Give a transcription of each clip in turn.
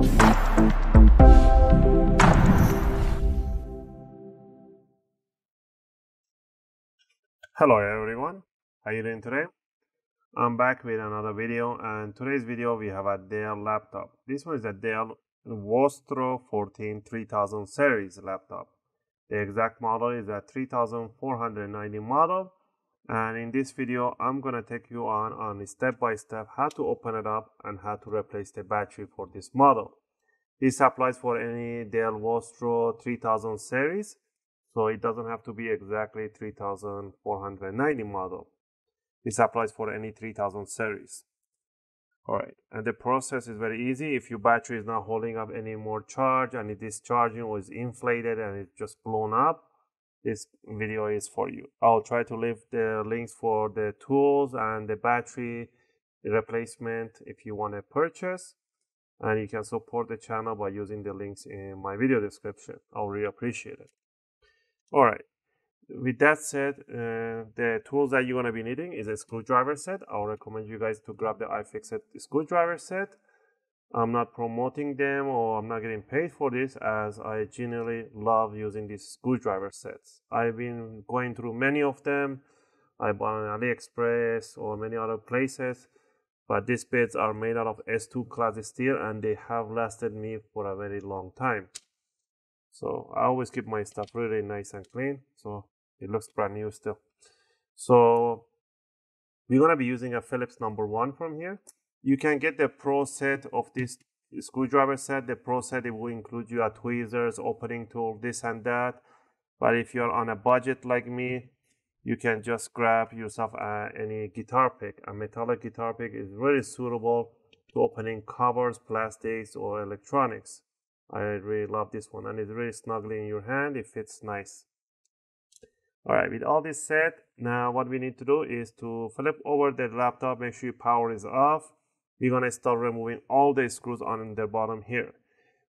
Hello everyone, how are you doing today? I'm back with another video and today's video we have a Dell laptop. This one is a Dell Vostro 14 3000 series laptop. The exact model is a 3490 model and in this video I'm gonna take you on on step by step how to open it up and how to replace the battery for this model. This applies for any Dell Vostro 3000 series so it doesn't have to be exactly 3490 model. This applies for any 3000 series. Alright, and the process is very easy. If your battery is not holding up any more charge and it is charging or is inflated and it's just blown up, this video is for you. I'll try to leave the links for the tools and the battery replacement if you want to purchase. And you can support the channel by using the links in my video description. I'll really appreciate it. All right. With that said, uh, the tools that you're going to be needing is a screwdriver set. I'll recommend you guys to grab the iFixit screwdriver set. I'm not promoting them or I'm not getting paid for this as I genuinely love using these screwdriver sets. I've been going through many of them. I bought on AliExpress or many other places, but these bits are made out of S2 class steel and they have lasted me for a very long time. So I always keep my stuff really nice and clean. So it looks brand new still. So we're gonna be using a Phillips number one from here. You can get the pro set of this screwdriver set. The pro set it will include you a tweezers, opening tool, this and that. But if you're on a budget like me, you can just grab yourself uh, any guitar pick. A metallic guitar pick is really suitable to opening covers, plastics, or electronics. I really love this one and it's really snugly in your hand. It fits nice. All right, with all this said, now what we need to do is to flip over the laptop, make sure your power is off. We're gonna start removing all the screws on the bottom here.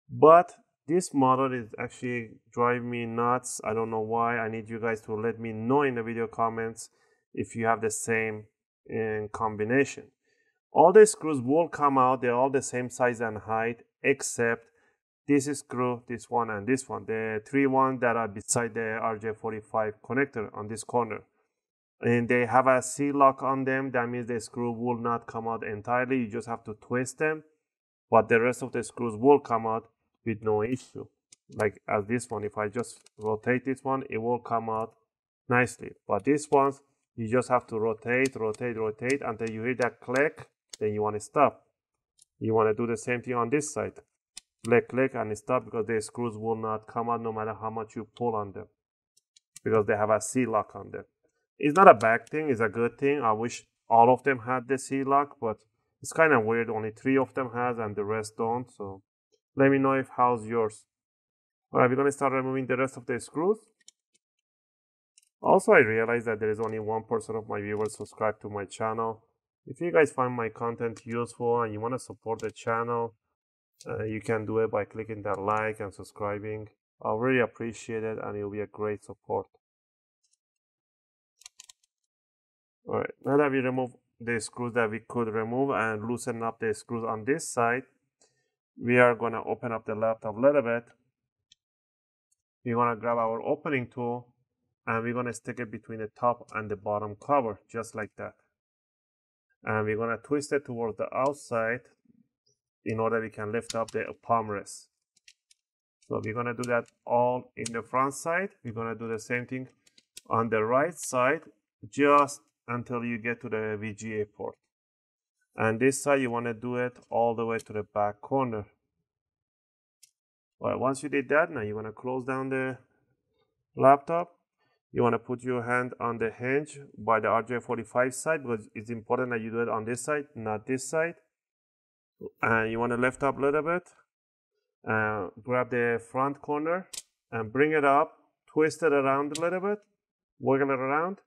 But this model is actually driving me nuts. I don't know why. I need you guys to let me know in the video comments if you have the same in combination. All the screws will come out. They're all the same size and height except this screw, this one, and this one. The three ones that are beside the RJ45 connector on this corner. And they have a C-lock on them. That means the screw will not come out entirely. You just have to twist them. But the rest of the screws will come out with no issue. Like as this one, if I just rotate this one, it will come out nicely. But this ones, you just have to rotate, rotate, rotate until you hear that click. Then you want to stop. You want to do the same thing on this side click click and stop because the screws will not come out no matter how much you pull on them because they have a C-lock on them. It's not a bad thing, it's a good thing. I wish all of them had the C-lock, but it's kind of weird. Only three of them has and the rest don't. So let me know if how's yours. All right, we're gonna start removing the rest of the screws. Also, I realized that there is only one percent of my viewers subscribed to my channel. If you guys find my content useful and you want to support the channel, uh, you can do it by clicking that like and subscribing. I'll really appreciate it and it'll be a great support. Alright, now that we remove the screws that we could remove and loosen up the screws on this side, we are going to open up the laptop a little bit. We're going to grab our opening tool and we're going to stick it between the top and the bottom cover, just like that. And we're going to twist it towards the outside in order we can lift up the palm rest. So we're gonna do that all in the front side. We're gonna do the same thing on the right side just until you get to the VGA port. And this side you wanna do it all the way to the back corner. All right, once you did that, now you wanna close down the laptop. You wanna put your hand on the hinge by the RJ45 side because it's important that you do it on this side, not this side and you want to lift up a little bit uh, grab the front corner and bring it up twist it around a little bit wiggle it around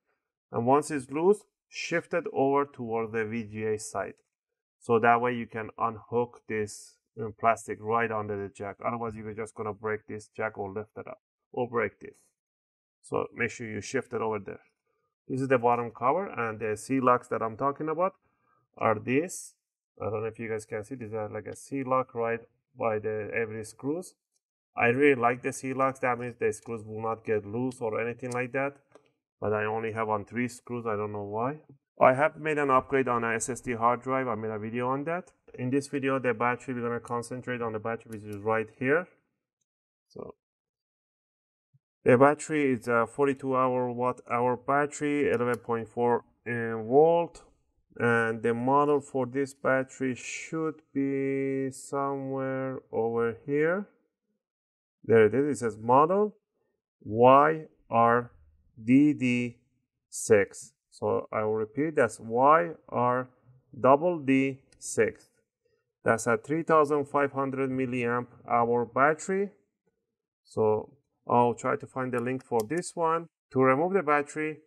and once it's loose shift it over toward the VGA side so that way you can unhook this um, plastic right under the jack otherwise you're just going to break this jack or lift it up or break this so make sure you shift it over there this is the bottom cover and the C-locks that I'm talking about are these I don't know if you guys can see, these are like a C-lock right by the every screws. I really like the C-locks. That means the screws will not get loose or anything like that. But I only have on three screws. I don't know why. I have made an upgrade on a SSD hard drive. I made a video on that. In this video, the battery, we're going to concentrate on the battery, which is right here. So the battery is a 42 hour watt hour battery, 11.4 uh, volt. And the model for this battery should be somewhere over here. There it is. It says model YRDD6. So I will repeat that's YR double D6. That's a 3500 milliamp hour battery. So I'll try to find the link for this one. To remove the battery,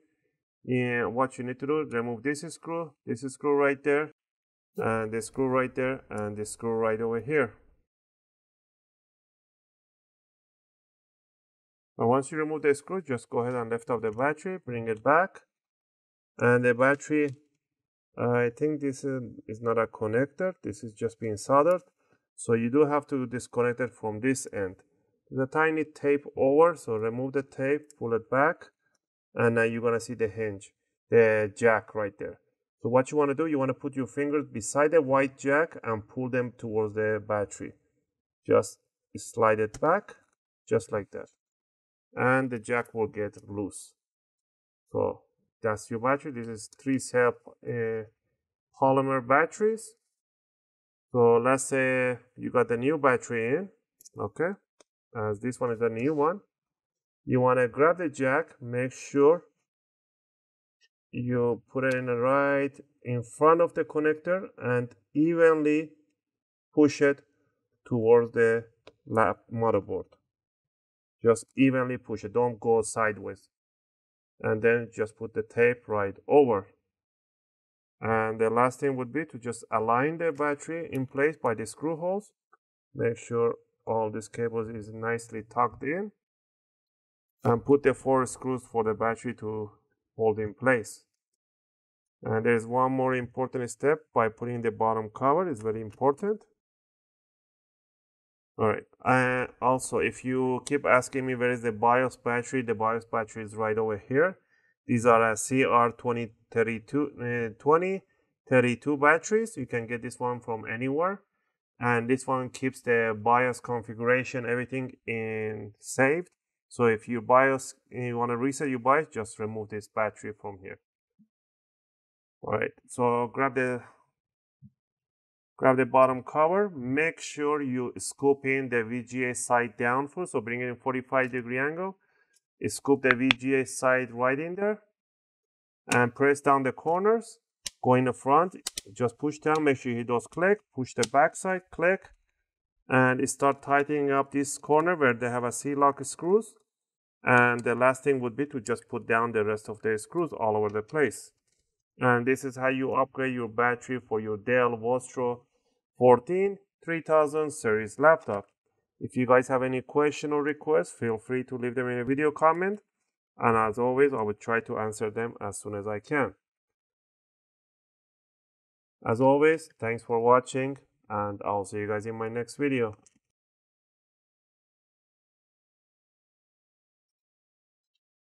yeah, what you need to do, remove this screw, this screw right there, and the screw right there, and the screw right over here. Once you remove the screw, just go ahead and lift up the battery, bring it back, and the battery I think this is not a connector this is just being soldered. So you do have to disconnect it from this end. The tiny tape over so remove the tape pull it back and now you're gonna see the hinge the jack right there. So what you want to do you want to put your fingers beside the white jack and pull them towards the battery. Just slide it back just like that and the jack will get loose. So that's your battery. This is three cell uh, polymer batteries. So let's say you got the new battery in okay? As this one is a new one. You want to grab the jack make sure you put it in the right in front of the connector and evenly push it towards the lap motherboard just evenly push it don't go sideways and then just put the tape right over. And the last thing would be to just align the battery in place by the screw holes. Make sure all these cables is nicely tucked in. And put the four screws for the battery to hold in place. And there's one more important step by putting the bottom cover is very important. All right. Uh, also, if you keep asking me where is the BIOS battery, the BIOS battery is right over here. These are a CR2032 uh, 2032 batteries. You can get this one from anywhere. And this one keeps the BIOS configuration, everything in saved. So if you BIOS, you want to reset your BIOS, just remove this battery from here. All right. So grab the grab the bottom cover. Make sure you scoop in the VGA side down first so bring it in 45 degree angle. Scoop the VGA side right in there. And press down the corners. Go in the front. Just push down. Make sure you hit those click. Push the back side. Click. And start tightening up this corner where they have a C-lock screws. And the last thing would be to just put down the rest of the screws all over the place. And this is how you upgrade your battery for your Dell Vostro 14 3000 series laptop. If you guys have any question or request, feel free to leave them in a video comment. And as always, I will try to answer them as soon as I can. As always, thanks for watching and I'll see you guys in my next video.